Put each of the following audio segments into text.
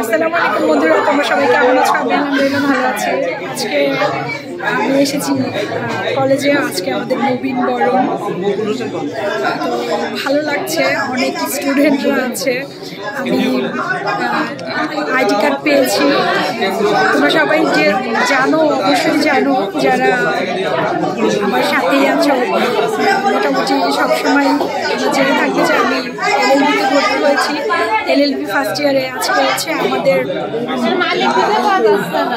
আসসালামু আলাইকুম বন্ধুরা, তোমরা সবাই কেমন আছো? আমি আলহামদুলিল্লাহ ভালো আছি। আজকে, আমি এসেছি কলেজে। আজকে আমাদের নবীন বরণ। ভালো লাগছে, অনেক স্টুডেন্টরা আছে। আমি আইডি কার্ড পেয়েছি। তোমরা সবাই যে জানো, অবশ্যই জানো, যারা আমার সাথেই আছো, মোটামুটি সবসময় জেনে থাকতে চাই আমি হয়েছি। এলএলবি ফার্স্ট ইয়ারে আজকে হচ্ছে আমাদের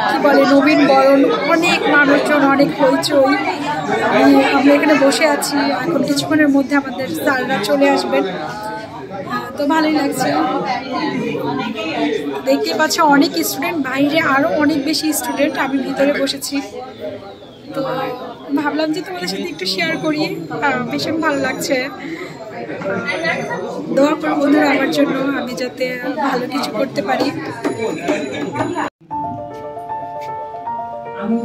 কি বলে, নবীন বরণ। অনেক মানুষজন, অনেক হইচই। আমি, আমরা এখানে বসে আছি। এখন কিছুক্ষণের মধ্যে আমাদের স্যাররা চলে আসবেন। তো ভালোই লাগছে। দেখতেই পাচ্ছ, অনেক স্টুডেন্ট বাইরে আরও অনেক বেশি স্টুডেন্ট আমি ভিতরে বসেছি। তো ভাবলাম যে তোমাদের সাথে একটু শেয়ার করি। ভীষণ ভালো লাগছে। দোয়া করো বন্ধুরা আমার জন্য আমি যাতে ভালো কিছু করতে পারি। আমি